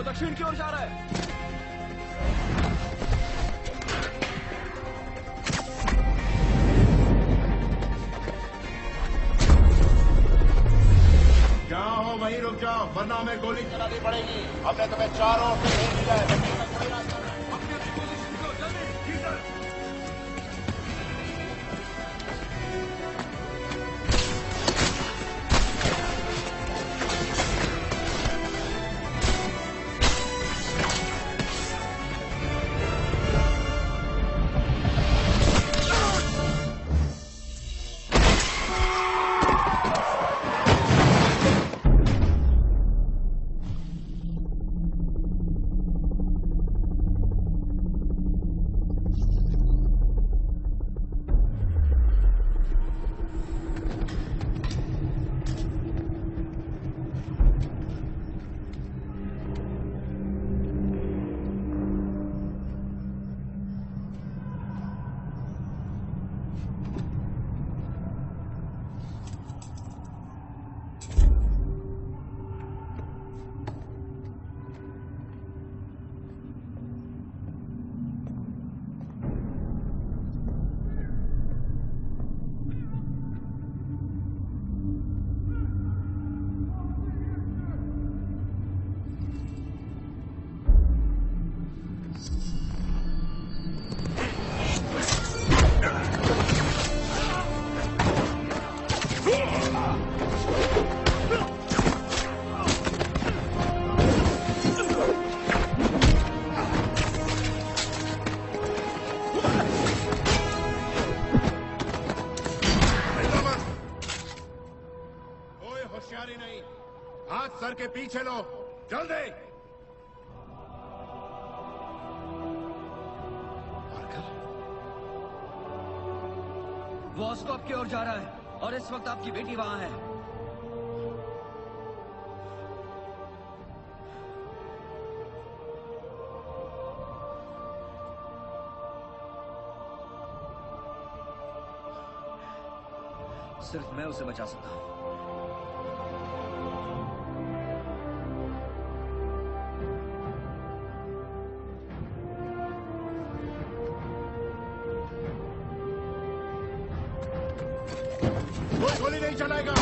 वो दक्षिण की ओर जा रहा है। वहीं रुक जाओ, वरना हमें गोली चलानी पड़ेगी। हमने तुम्हें चारों ओर से घेर लिया है। होशियारी नहीं। हाथ सर के पीछे लो। जल्दी। वो ऑस्कॉप की ओर जा रहा है और इस वक्त आपकी बेटी वहाँ है। सिर्फ़ मैं उसे बचा सकता हूँ। गोली नहीं चलाएगा।